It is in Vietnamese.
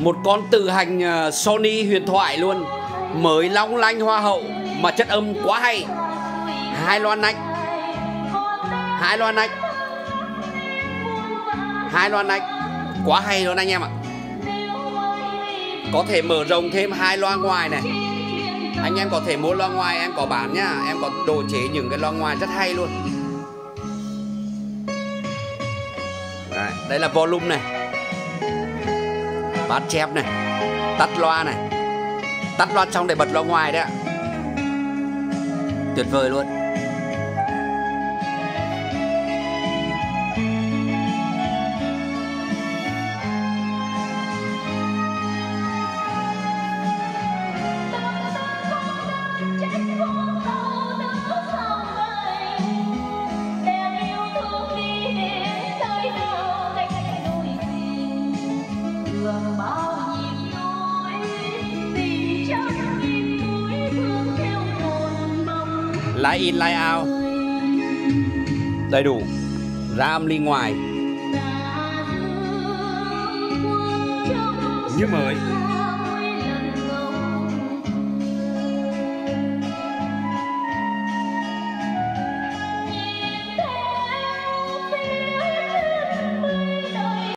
một con tự hành ờ, Sony huyền thoại luôn. Mới long lanh hoa hậu mà chất âm quá hay. Hai loa nách. Hai loa nách. Hai loa nách. Quá hay luôn anh em ạ. Có thể mở rộng thêm hai loa ngoài này. Anh em có thể mua loa ngoài em có bán nhá. Em có đồ chế những cái loa ngoài rất hay luôn. Đấy, đây là volume này bát chép này, tắt loa này, tắt loa trong để bật loa ngoài đấy ạ. Tuyệt vời luôn. Line in, line out. Đầy đủ. Ra âm ly ngoài như mới